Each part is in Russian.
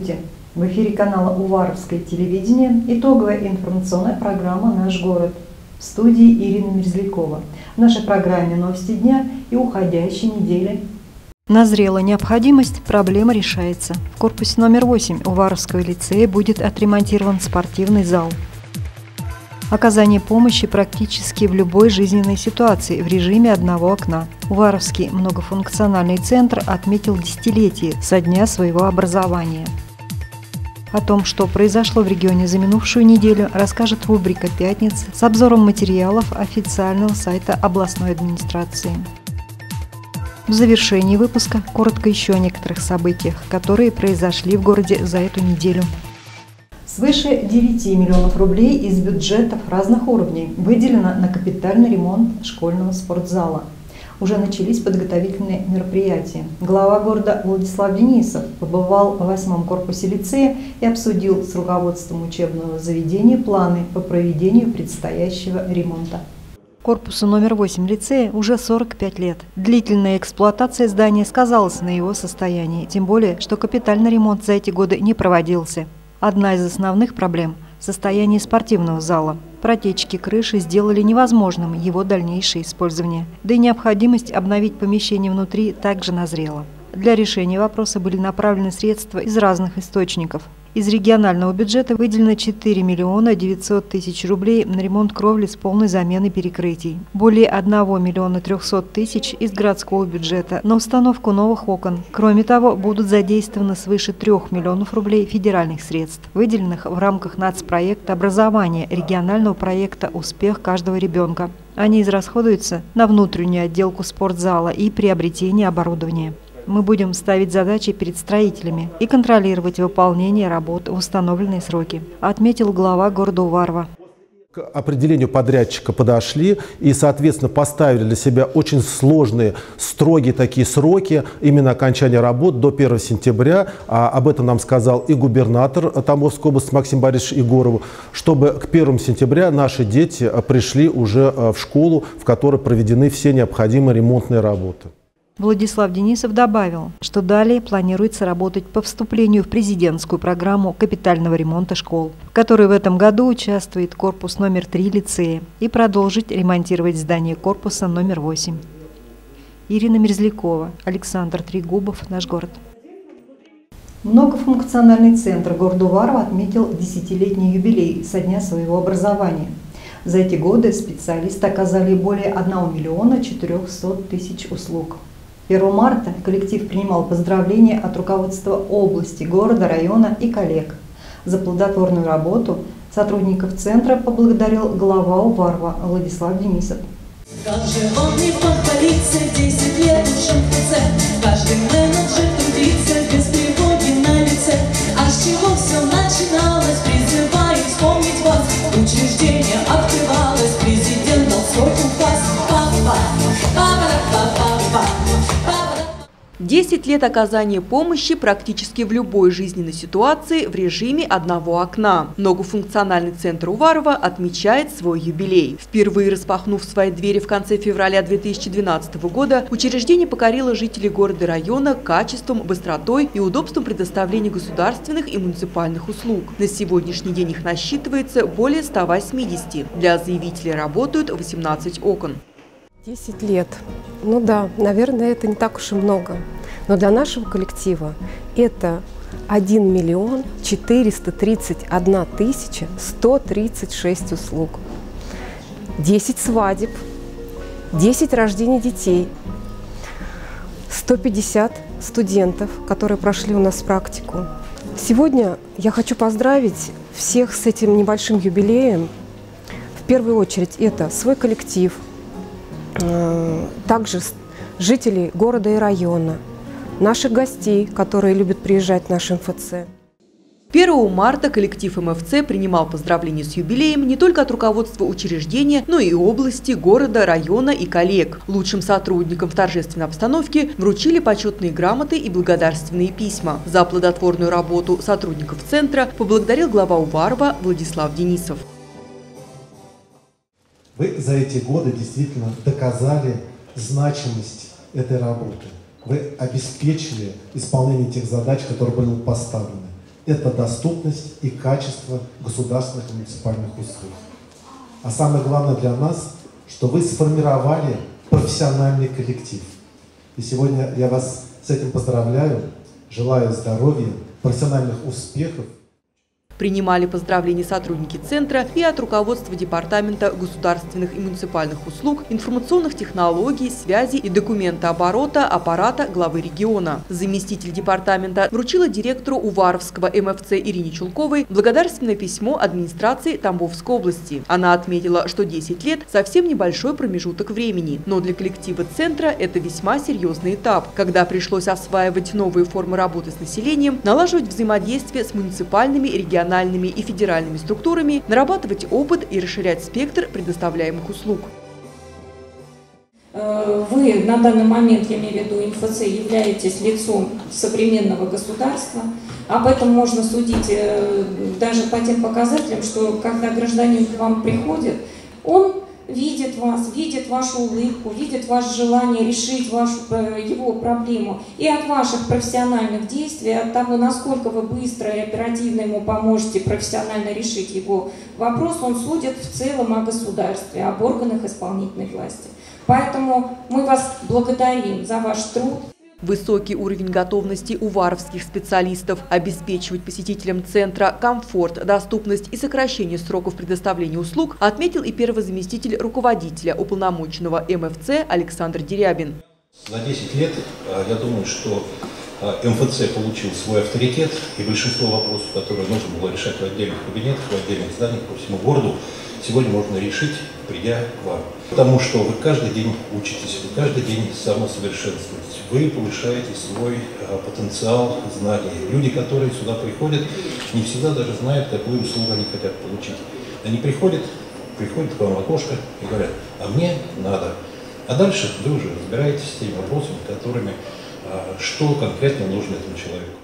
Здравствуйте! В эфире канала Уваровское телевидение итоговая информационная программа «Наш город». В студии Ирина Мерзлякова. В нашей программе новости дня и уходящей недели. Назрела необходимость, проблема решается. В корпусе номер 8 Уваровского лицея будет отремонтирован спортивный зал. Оказание помощи практически в любой жизненной ситуации в режиме одного окна. Уваровский многофункциональный центр отметил десятилетие со дня своего образования. О том, что произошло в регионе за минувшую неделю, расскажет рубрика «Пятница» с обзором материалов официального сайта областной администрации. В завершении выпуска коротко еще о некоторых событиях, которые произошли в городе за эту неделю. Свыше 9 миллионов рублей из бюджетов разных уровней выделено на капитальный ремонт школьного спортзала. Уже начались подготовительные мероприятия. Глава города Владислав Денисов побывал в восьмом корпусе лицея и обсудил с руководством учебного заведения планы по проведению предстоящего ремонта. Корпусу номер 8 лицея уже 45 лет. Длительная эксплуатация здания сказалась на его состоянии, тем более, что капитальный ремонт за эти годы не проводился. Одна из основных проблем – состояние спортивного зала. Протечки крыши сделали невозможным его дальнейшее использование, да и необходимость обновить помещение внутри также назрела. Для решения вопроса были направлены средства из разных источников – из регионального бюджета выделено 4 миллиона 900 тысяч рублей на ремонт кровли с полной заменой перекрытий. Более 1 миллиона 300 тысяч из городского бюджета на установку новых окон. Кроме того, будут задействованы свыше 3 миллионов рублей федеральных средств, выделенных в рамках нацпроекта образования регионального проекта «Успех каждого ребенка». Они израсходуются на внутреннюю отделку спортзала и приобретение оборудования мы будем ставить задачи перед строителями и контролировать выполнение работ в установленные сроки, отметил глава города Уварова. К определению подрядчика подошли и, соответственно, поставили для себя очень сложные, строгие такие сроки именно окончания работ до 1 сентября. А об этом нам сказал и губернатор Тамбовской области Максим Борисович Егорову, чтобы к 1 сентября наши дети пришли уже э, в школу, в которой проведены все необходимые ремонтные работы. Владислав Денисов добавил, что далее планируется работать по вступлению в президентскую программу капитального ремонта школ, в которой в этом году участвует корпус номер 3 лицея, и продолжить ремонтировать здание корпуса номер 8. Ирина Мерзлякова, Александр Трегубов, «Наш город». Многофункциональный центр города Уварова отметил десятилетний юбилей со дня своего образования. За эти годы специалисты оказали более 1 миллиона 400 тысяч услуг. 1 марта коллектив принимал поздравления от руководства области, города, района и коллег. За плодотворную работу сотрудников центра поблагодарил глава Уварова Владислав Денисов. Как же он не похвалится, 10 лет в шампуце, каждый менеджер трудится без тревоги на лице. А с чего все начиналось, 10 лет оказания помощи практически в любой жизненной ситуации в режиме одного окна. Многофункциональный центр Уварова отмечает свой юбилей. Впервые распахнув свои двери в конце февраля 2012 года, учреждение покорило жителей города и района качеством, быстротой и удобством предоставления государственных и муниципальных услуг. На сегодняшний день их насчитывается более 180. Для заявителей работают 18 окон. 10 лет. Ну да, наверное, это не так уж и много. Но для нашего коллектива это 1 миллион 431 тысяча 136 услуг. 10 свадеб, 10 рождений детей, 150 студентов, которые прошли у нас практику. Сегодня я хочу поздравить всех с этим небольшим юбилеем. В первую очередь это свой коллектив – также жителей города и района, наших гостей, которые любят приезжать в наш МФЦ. 1 марта коллектив МФЦ принимал поздравления с юбилеем не только от руководства учреждения, но и области, города, района и коллег. Лучшим сотрудникам в торжественной обстановке вручили почетные грамоты и благодарственные письма. За плодотворную работу сотрудников центра поблагодарил глава Уварова Владислав Денисов. Вы за эти годы действительно доказали значимость этой работы. вы обеспечили исполнение тех задач, которые были поставлены. Это доступность и качество государственных и муниципальных услуг. А самое главное для нас, что вы сформировали профессиональный коллектив. И сегодня я вас с этим поздравляю, желаю здоровья, профессиональных успехов – Принимали поздравления сотрудники Центра и от руководства Департамента государственных и муниципальных услуг, информационных технологий, связи и документооборота аппарата главы региона. Заместитель департамента вручила директору Уваровского МФЦ Ирине Чулковой благодарственное письмо администрации Тамбовской области. Она отметила, что 10 лет – совсем небольшой промежуток времени, но для коллектива Центра это весьма серьезный этап, когда пришлось осваивать новые формы работы с населением, налаживать взаимодействие с муниципальными региональными региональными и федеральными структурами, нарабатывать опыт и расширять спектр предоставляемых услуг. Э, вы на данный момент, я имею в виду МФЦ, являетесь лицом современного государства. Об этом можно судить э, даже по тем показателям, что когда гражданин к вам приходит, он видит вас, видит вашу улыбку, видит ваше желание решить вашу, э, его проблему. И от ваших профессиональных действий, от того, насколько вы быстро и оперативно ему поможете профессионально решить его вопрос, он судит в целом о государстве, об органах исполнительной власти. Поэтому мы вас благодарим за ваш труд. Высокий уровень готовности уваровских специалистов обеспечивать посетителям центра комфорт, доступность и сокращение сроков предоставления услуг отметил и первый заместитель руководителя уполномоченного МФЦ Александр Дерябин. За 10 лет а, я думаю, что а, МФЦ получил свой авторитет, и большинство вопросов, которые нужно было решать в отдельных кабинетах, в отдельных зданиях по всему городу, сегодня можно решить, придя к вам. Потому что вы каждый день учитесь, вы каждый день самосовершенствуетесь, вы повышаете свой а, потенциал знаний. Люди, которые сюда приходят, не всегда даже знают, какую услугу они хотят получить. Они приходят, приходят к вам в окошко и говорят, а мне надо. А дальше вы уже разбираетесь с теми вопросами, которыми, а, что конкретно нужно этому человеку.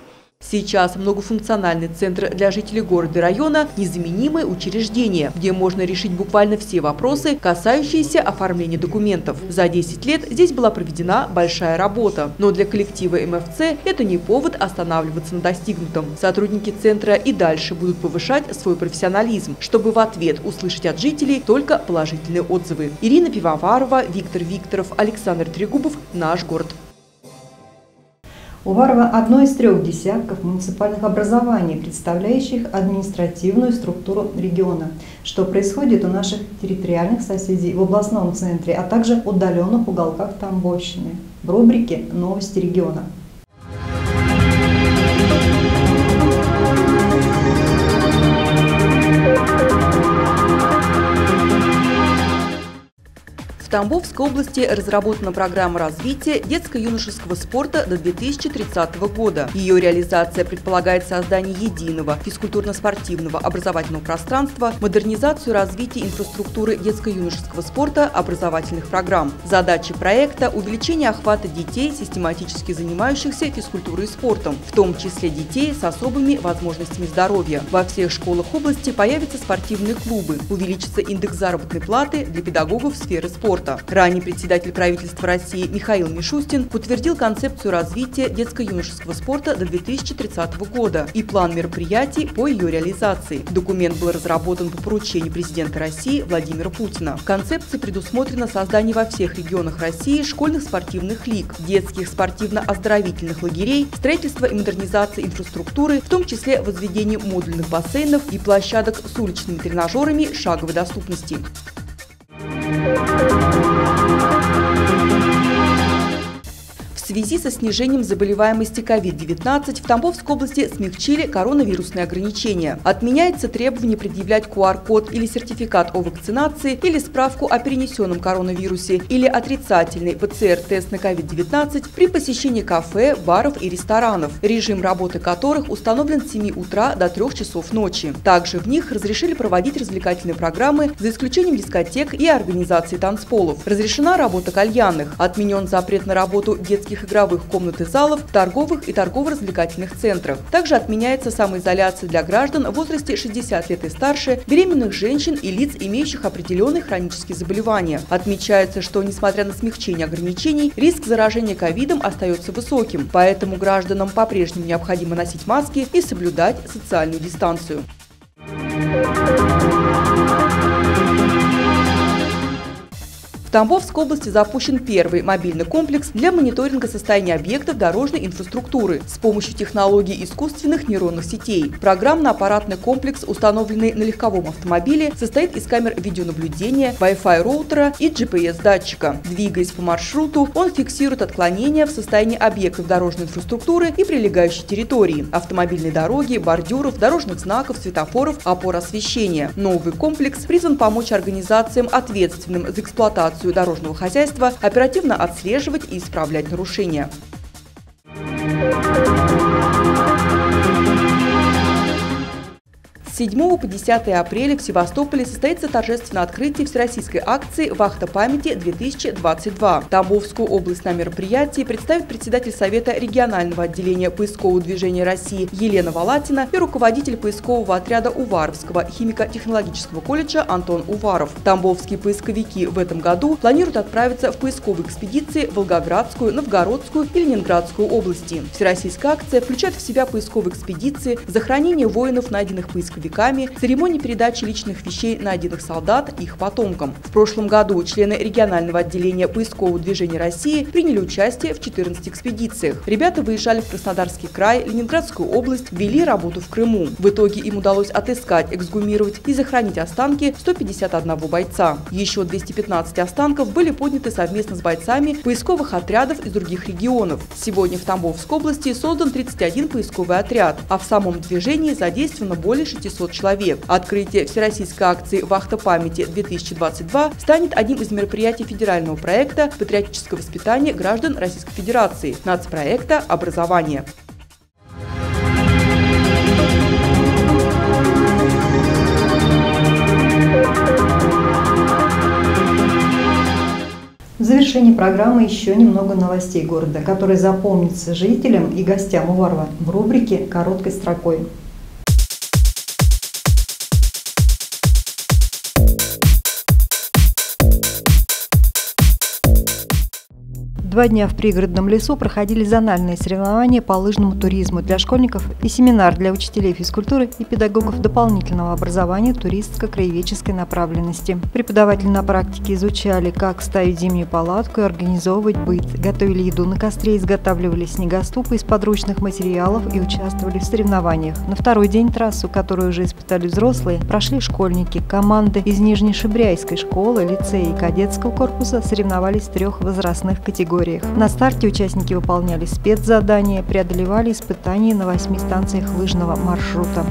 Сейчас многофункциональный центр для жителей города и района – незаменимое учреждение, где можно решить буквально все вопросы, касающиеся оформления документов. За 10 лет здесь была проведена большая работа. Но для коллектива МФЦ это не повод останавливаться на достигнутом. Сотрудники центра и дальше будут повышать свой профессионализм, чтобы в ответ услышать от жителей только положительные отзывы. Ирина Пивоварова, Виктор Викторов, Александр Трегубов. Наш город. Уварово – одно из трех десятков муниципальных образований, представляющих административную структуру региона, что происходит у наших территориальных соседей в областном центре, а также удаленных уголках Тамбовщины. В рубрике «Новости региона». Тамбовской области разработана программа развития детско-юношеского спорта до 2030 года. Ее реализация предполагает создание единого физкультурно-спортивного образовательного пространства, модернизацию и развитие инфраструктуры детско-юношеского спорта, образовательных программ. Задачи проекта – увеличение охвата детей, систематически занимающихся физкультурой и спортом, в том числе детей с особыми возможностями здоровья. Во всех школах области появятся спортивные клубы, увеличится индекс заработной платы для педагогов сферы спорта спорта. Ранее председатель правительства России Михаил Мишустин утвердил концепцию развития детско-юношеского спорта до 2030 года и план мероприятий по ее реализации. Документ был разработан по поручению президента России Владимира Путина. В концепции предусмотрено создание во всех регионах России школьных спортивных лиг, детских спортивно-оздоровительных лагерей, строительство и модернизация инфраструктуры, в том числе возведение модульных бассейнов и площадок с уличными тренажерами шаговой доступности. Связи со снижением заболеваемости COVID-19 в Тамбовской области смягчили коронавирусные ограничения. Отменяется требование предъявлять QR-код или сертификат о вакцинации или справку о перенесенном коронавирусе или отрицательный ПЦР-тест на COVID-19 при посещении кафе, баров и ресторанов, режим работы которых установлен с 7 утра до 3 часов ночи. Также в них разрешили проводить развлекательные программы за исключением дискотек и организации танцполов. Разрешена работа кальянных. Отменен запрет на работу детских игровых комнат и залов, торговых и торгово-развлекательных центрах. Также отменяется самоизоляция для граждан в возрасте 60 лет и старше, беременных женщин и лиц, имеющих определенные хронические заболевания. Отмечается, что, несмотря на смягчение ограничений, риск заражения ковидом остается высоким, поэтому гражданам по-прежнему необходимо носить маски и соблюдать социальную дистанцию. Тамбовской области запущен первый мобильный комплекс для мониторинга состояния объектов дорожной инфраструктуры с помощью технологий искусственных нейронных сетей. Программно-аппаратный комплекс, установленный на легковом автомобиле, состоит из камер видеонаблюдения, Wi-Fi роутера и GPS-датчика. Двигаясь по маршруту, он фиксирует отклонения в состоянии объектов дорожной инфраструктуры и прилегающей территории – автомобильной дороги, бордюров, дорожных знаков, светофоров, опор освещения. Новый комплекс призван помочь организациям, ответственным за эксплуатацию инспекцию дорожного хозяйства оперативно отслеживать и исправлять нарушения. 7 по 10 апреля в Севастополе состоится торжественное открытие всероссийской акции «Вахта памяти-2022». Тамбовскую область на мероприятии представит председатель Совета регионального отделения поискового движения России Елена Валатина и руководитель поискового отряда Уваровского химико-технологического колледжа Антон Уваров. Тамбовские поисковики в этом году планируют отправиться в поисковые экспедиции в Волгоградскую, Новгородскую и Ленинградскую области. Всероссийская акция включает в себя поисковые экспедиции, захоронение воинов, найденных поисковиками, веками, церемонии передачи личных вещей найденных солдат и их потомкам. В прошлом году члены регионального отделения поискового движения России приняли участие в 14 экспедициях. Ребята выезжали в Краснодарский край, Ленинградскую область, вели работу в Крыму. В итоге им удалось отыскать, эксгумировать и захоронить останки 151 бойца. Еще 215 останков были подняты совместно с бойцами поисковых отрядов из других регионов. Сегодня в Тамбовской области создан 31 поисковый отряд, а в самом движении задействовано более 600 500 человек. Открытие всероссийской акции «Вахта памяти-2022» станет одним из мероприятий федерального проекта «Патриотическое воспитание граждан Российской Федерации» нацпроекта «Образование». В завершении программы еще немного новостей города, которые запомнятся жителям и гостям Уварова в рубрике «Короткой строкой». Два дня в пригородном лесу проходили зональные соревнования по лыжному туризму для школьников и семинар для учителей физкультуры и педагогов дополнительного образования туристско-краеведческой направленности. Преподаватели на практике изучали, как ставить зимнюю палатку и организовывать быт, готовили еду на костре, изготавливали снегоступы из подручных материалов и участвовали в соревнованиях. На второй день трассу, которую уже испытали взрослые, прошли школьники. Команды из Нижнешибряйской школы, лицея и кадетского корпуса соревновались в трех возрастных категориях категориях. На старте участники выполняли спецзадания, преодолевали испытания на восьми станциях лыжного маршрута.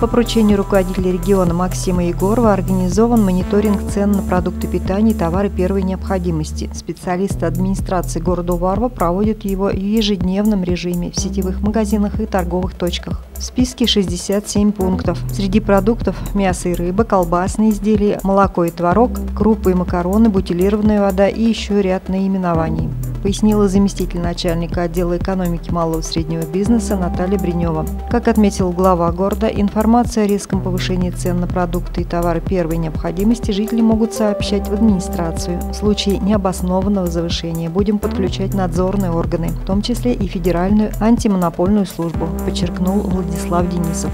По поручению руководителя региона Максима Егорова организован мониторинг цен на продукты питания и товары первой необходимости. Специалисты администрации города Уварова проводят его в ежедневном режиме в сетевых магазинах и торговых точках. В списке 67 пунктов. Среди продуктов – мясо и рыба, колбасные изделия, молоко и творог, крупы и макароны, бутилированная вода и еще ряд наименований пояснила заместитель начальника отдела экономики малого и среднего бизнеса Наталья Бринева. Как отметил глава города, информация о резком повышении цен на продукты и товары первой необходимости жители могут сообщать в администрацию. В случае необоснованного завышения будем подключать надзорные органы, в том числе и Федеральную антимонопольную службу, подчеркнул Владислав Денисов.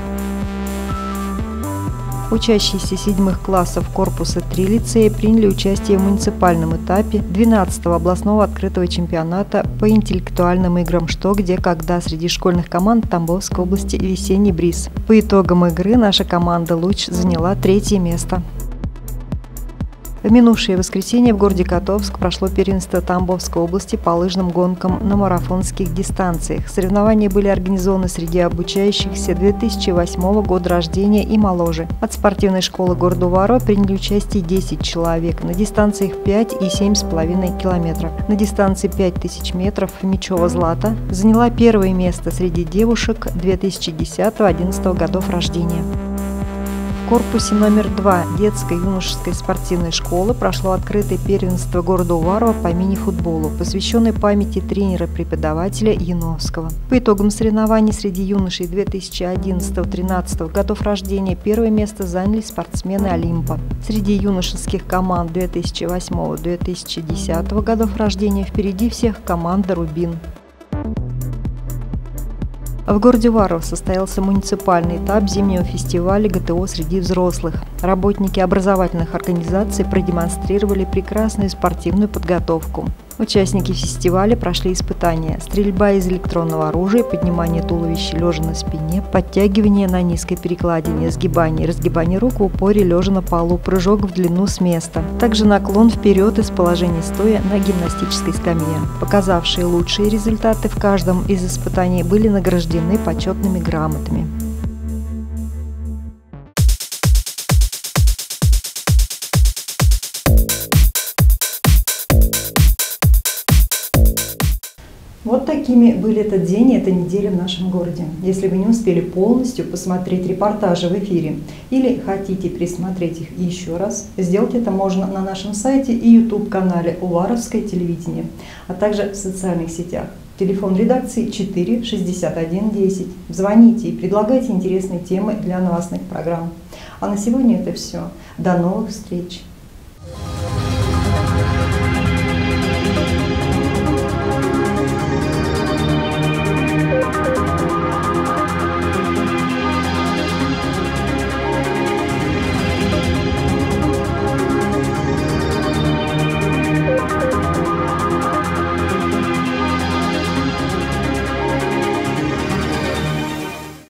Учащиеся седьмых классов корпуса 3 лицея приняли участие в муниципальном этапе 12-го областного открытого чемпионата по интеллектуальным играм «Что, где, когда» среди школьных команд Тамбовской области «Весенний бриз». По итогам игры наша команда «Луч» заняла третье место. В минувшее воскресенье в городе Котовск прошло первенство Тамбовской области по лыжным гонкам на марафонских дистанциях. Соревнования были организованы среди обучающихся 2008 года рождения и моложе. От спортивной школы города Уварова приняли участие 10 человек. На дистанциях 5 и 7,5 километров. На дистанции 5000 метров Мечева Злата заняла первое место среди девушек 2010-2011 годов рождения. В корпусе номер 2 детской юношеской спортивной школы прошло открытое первенство города Уварова по мини-футболу, посвященное памяти тренера-преподавателя Яновского. По итогам соревнований среди юношей 2011-2013 годов рождения первое место заняли спортсмены Олимпа. Среди юношеских команд 2008-2010 годов рождения впереди всех команда «Рубин». В городе Варов состоялся муниципальный этап зимнего фестиваля ГТО среди взрослых. Работники образовательных организаций продемонстрировали прекрасную спортивную подготовку. Участники фестиваля прошли испытания – стрельба из электронного оружия, поднимание туловища лежа на спине, подтягивание на низкой перекладине, сгибание, разгибание рук в упоре лежа на полу, прыжок в длину с места. Также наклон вперед из положения стоя на гимнастической скамье. Показавшие лучшие результаты в каждом из испытаний были награждены почетными грамотами. Вот такими были этот день и эта неделя в нашем городе. Если вы не успели полностью посмотреть репортажи в эфире или хотите пересмотреть их еще раз, сделать это можно на нашем сайте и YouTube-канале Уваровское телевидение, а также в социальных сетях. Телефон редакции 4 61 10. Звоните и предлагайте интересные темы для новостных программ. А на сегодня это все. До новых встреч!